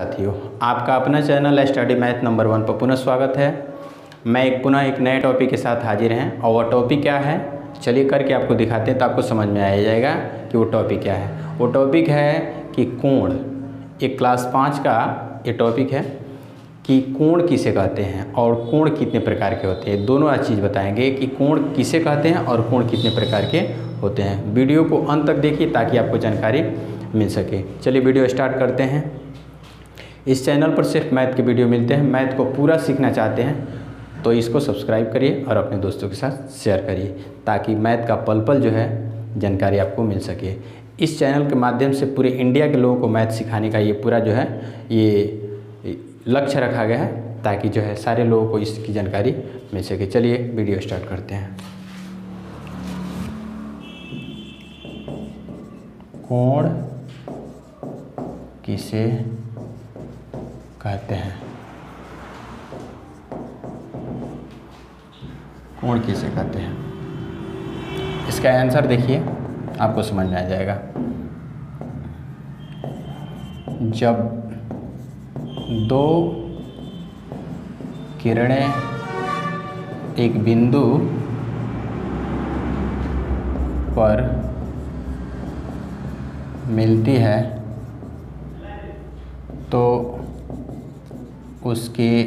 साथियों, आपका अपना channel study math number one पर पुनः स्वागत है। मैं एक पुनः एक नए टॉपिक के साथ हाजिर हैं और वह टॉपिक क्या है? चलिए करके आपको दिखाते हैं तो आपको समझ में आया जाएगा कि वो टॉपिक क्या है। वो टॉपिक है कि कोण, एक क्लास पाँच का ये टॉपिक है कि कोण किसे कहते हैं और कोण कितने प्रकार के होते हैं। दोनों चीज़ बताएँगे कि कोण किसे कहते हैं और कोण कितने प्रकार के होते हैं। वीडियो को अंत तक देखिए ताकि आपको जानकारी मिल सके। चलिए वीडियो स्टार्ट करते हैं। इस चैनल पर सिर्फ़ मैथ के वीडियो मिलते हैं। मैथ को पूरा सीखना चाहते हैं तो इसको सब्सक्राइब करिए और अपने दोस्तों के साथ शेयर करिए, ताकि मैथ का पल पल जो है, जानकारी आपको मिल सके। इस चैनल के माध्यम से पूरे इंडिया के लोगों को मैथ सिखाने का ये पूरा जो है, ये लक्ष्य रखा गया है, ताकि जो है सारे लोगों को इसकी जानकारी मिल सके। चलिए, वीडियो स्टार्ट करते हैं। कोण किसे कहते हैं। कोण किसे कहते हैं? इसका आंसर देखिए, आपको समझ में आ जाएगा। जब दो किरणें एक बिंदु पर मिलती है तो उसके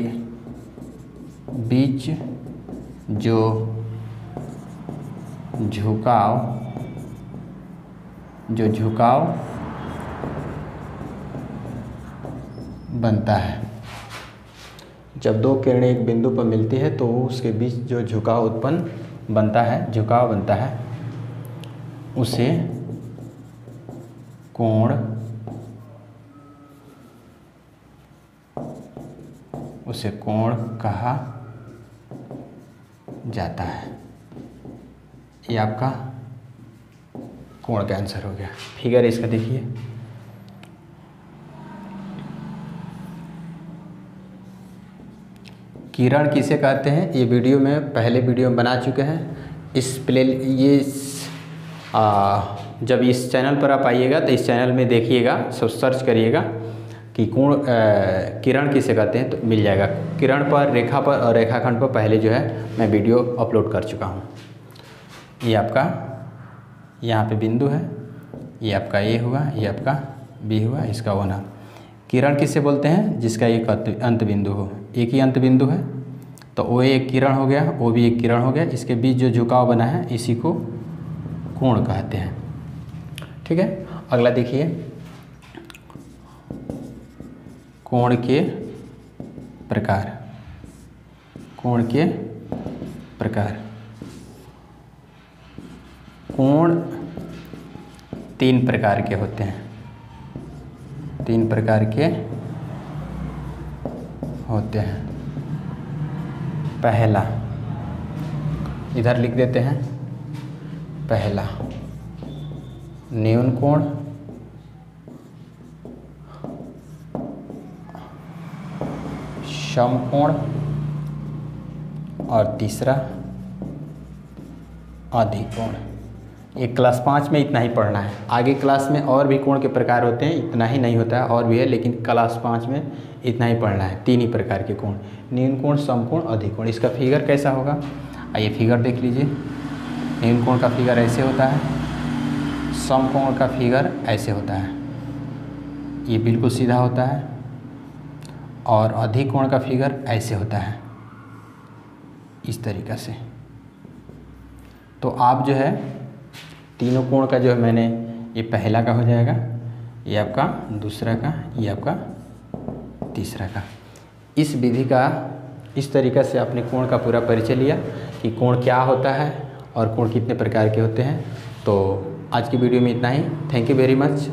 बीच जो झुकाव जो झुकाव बनता है। जब दो किरणें एक बिंदु पर मिलती है तो उसके बीच जो झुकाव उत्पन्न बनता है, झुकाव बनता है, उसे कोण उसे कोण कहा जाता है। ये आपका कोण का आंसर हो गया। फिगर इसका देखिए। किरण किसे कहते हैं? ये वीडियो में पहले वीडियो में बना चुके हैं। इस प्ले ये आ, जब इस चैनल पर आप आइएगा तो इस चैनल में देखिएगा सब सर्च करिएगा। कि कोण किरण किसे कहते हैं तो मिल जाएगा। किरण पर, रेखा पर और रेखाखंड पर पहले जो है, मैं वीडियो अपलोड कर चुका हूँ। ये आपका, यहाँ पे बिंदु है। ये आपका ए हुआ, ये आपका बी हुआ, इसका नाम किरण किसे बोलते हैं, जिसका एक अंत बिंदु हो। एक ही अंत बिंदु है तो वो एक किरण हो गया वो भी एक किरण हो गया। इसके बीच जो झुकाव बना है, इसी को कोण कहते हैं। ठीक है? अगला देखिए। कोण के प्रकार। कोण के प्रकार। कोण तीन प्रकार के होते हैं। तीन प्रकार के होते हैं। पहला, इधर लिख देते हैं, पहला, न्यून कोण समकोण और तीसरा अधिकोण। ये क्लास पाँच में इतना ही पढ़ना है। आगे क्लास में और भी कोण के प्रकार होते हैं, इतना ही नहीं होता है और भी है, लेकिन क्लास पाँच में इतना ही पढ़ना है, तीन ही प्रकार के कोण। न्यून कोण, समकोण, अधिकोण। इसका फिगर कैसा होगा? आइए फिगर देख लीजिए। न्यून कोण का फिगर ऐसे होता है, समकोण का फिगर ऐसे होता है। ये बिल्कुल सीधा होता है। और अधिक कोण का फिगर ऐसे होता है। इस तरीक़ा से। तो आप जो है, तीनों कोण का जो है मैंने, ये पहला का हो जाएगा, ये आपका दूसरा का, ये आपका तीसरा का। इस विधि का, इस तरीक़ा से आपने कोण का पूरा परिचय लिया कि कोण क्या होता है और कोण कितने प्रकार के होते हैं। तो आज की वीडियो में इतना ही। Thank you very much